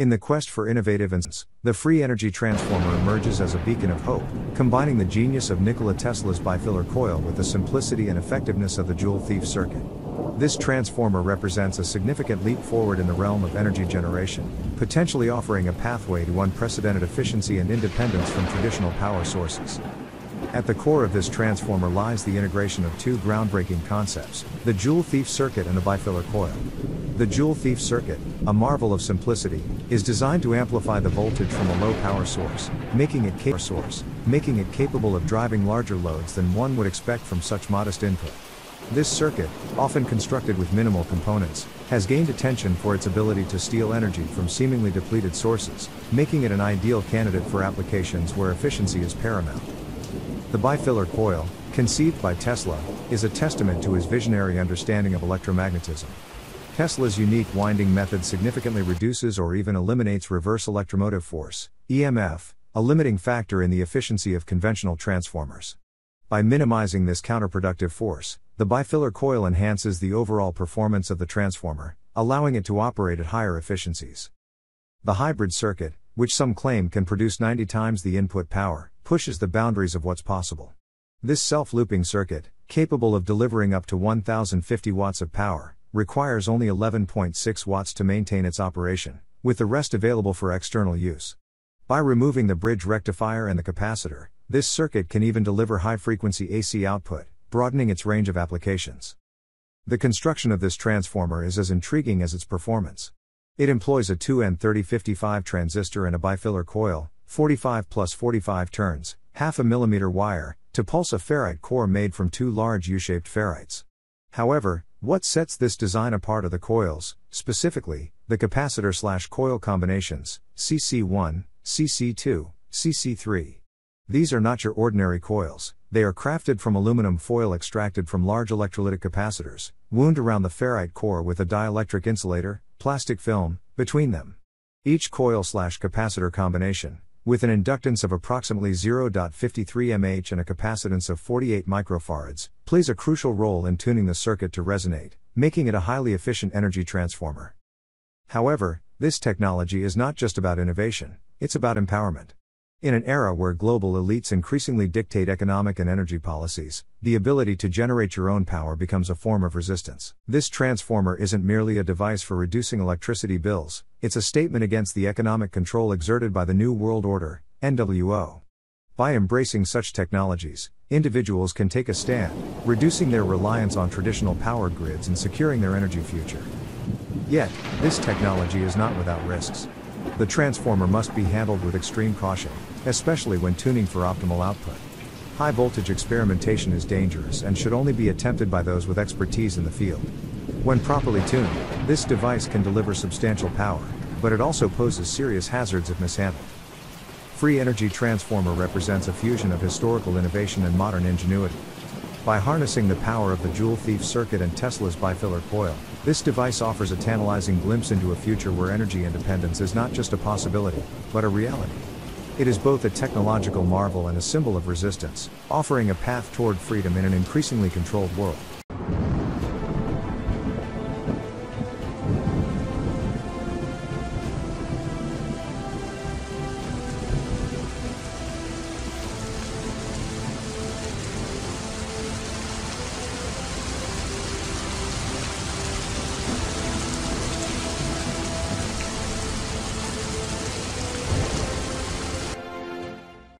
In the quest for innovative and the free energy transformer emerges as a beacon of hope, combining the genius of Nikola Tesla's bifilar coil with the simplicity and effectiveness of the Joule Thief circuit. This transformer represents a significant leap forward in the realm of energy generation, potentially offering a pathway to unprecedented efficiency and independence from traditional power sources. At the core of this transformer lies the integration of two groundbreaking concepts the Joule Thief circuit and the bifilar coil. The Joule Thief circuit, a marvel of simplicity, is designed to amplify the voltage from a low power source, making it source, making it capable of driving larger loads than one would expect from such modest input. This circuit, often constructed with minimal components, has gained attention for its ability to steal energy from seemingly depleted sources, making it an ideal candidate for applications where efficiency is paramount. The bifilar coil, conceived by Tesla, is a testament to his visionary understanding of electromagnetism. Tesla's unique winding method significantly reduces or even eliminates reverse electromotive force, EMF, a limiting factor in the efficiency of conventional transformers. By minimizing this counterproductive force, the bifilar coil enhances the overall performance of the transformer, allowing it to operate at higher efficiencies. The hybrid circuit, which some claim can produce 90 times the input power, pushes the boundaries of what's possible. This self looping circuit, capable of delivering up to 1050 watts of power, requires only 11.6 watts to maintain its operation, with the rest available for external use. By removing the bridge rectifier and the capacitor, this circuit can even deliver high frequency AC output, broadening its range of applications. The construction of this transformer is as intriguing as its performance. It employs a 2N3055 transistor and a bifilar coil, 45 plus 45 turns, half a millimeter wire, to pulse a ferrite core made from two large U shaped ferrites. However, what sets this design apart are the coils, specifically, the capacitor slash coil combinations, CC1, CC2, CC3. These are not your ordinary coils, they are crafted from aluminum foil extracted from large electrolytic capacitors, wound around the ferrite core with a dielectric insulator, plastic film, between them. Each coil slash capacitor combination, with an inductance of approximately 0.53 mH and a capacitance of 48 microfarads, plays a crucial role in tuning the circuit to resonate, making it a highly efficient energy transformer. However, this technology is not just about innovation, it's about empowerment. In an era where global elites increasingly dictate economic and energy policies, the ability to generate your own power becomes a form of resistance. This transformer isn't merely a device for reducing electricity bills, it's a statement against the economic control exerted by the New World Order, NWO. By embracing such technologies, individuals can take a stand, reducing their reliance on traditional power grids and securing their energy future. Yet, this technology is not without risks. The transformer must be handled with extreme caution, especially when tuning for optimal output. High voltage experimentation is dangerous and should only be attempted by those with expertise in the field. When properly tuned, this device can deliver substantial power, but it also poses serious hazards if mishandled. Free Energy Transformer represents a fusion of historical innovation and modern ingenuity. By harnessing the power of the Joule Thief circuit and Tesla's bifilar coil, this device offers a tantalizing glimpse into a future where energy independence is not just a possibility, but a reality. It is both a technological marvel and a symbol of resistance, offering a path toward freedom in an increasingly controlled world.